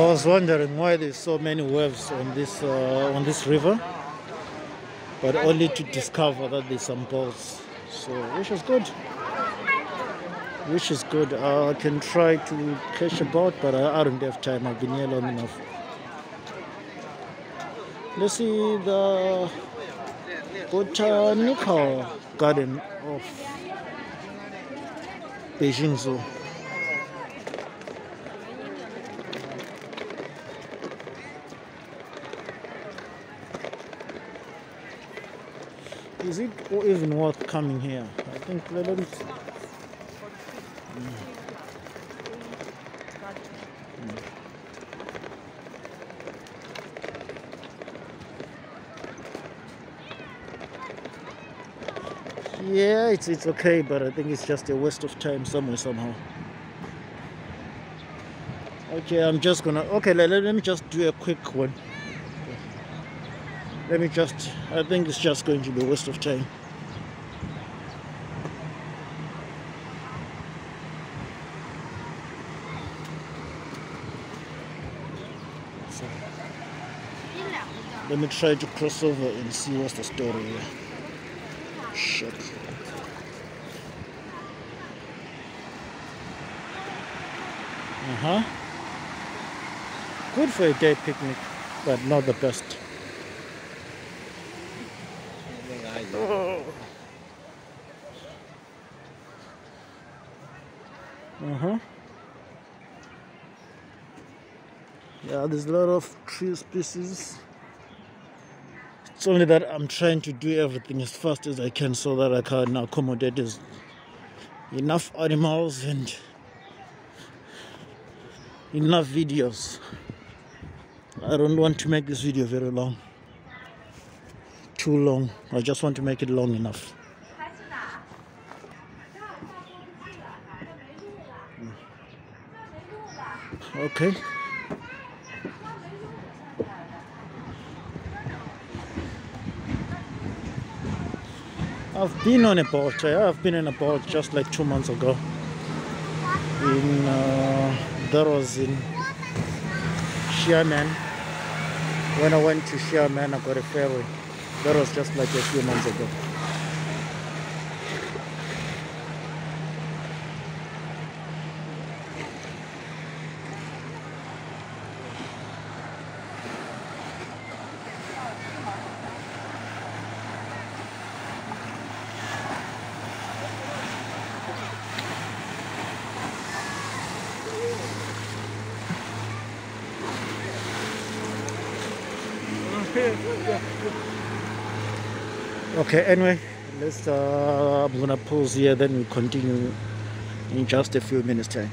was wondering why there's so many waves on this uh, on this river, but only to discover that there's some boats. So, which is good. Which is good. I can try to catch a boat, but I, I don't have time. I've been here long enough. Let's see the botanical garden of Beijing Zoo. Is it even worth coming here? I think let me see. Hmm. Yeah, it's it's okay, but I think it's just a waste of time somewhere somehow. Okay, I'm just gonna okay. Let, let me just do a quick one. Let me just. I think it's just going to be a waste of time. So, let me try to cross over and see what's the story here. Shit. Uh huh. Good for a day picnic, but not the best. Uh huh. Yeah, there's a lot of tree species. It's only that I'm trying to do everything as fast as I can so that I can accommodate enough animals and enough videos. I don't want to make this video very long. Too long. I just want to make it long enough. Okay. I've been on a boat. I've been in a boat just like two months ago. In uh, that was in Xiamen. When I went to Xiamen, I got a ferry. That was just like a few months ago. Okay, anyway, let's uh, I'm gonna pause here, then we continue in just a few minutes time.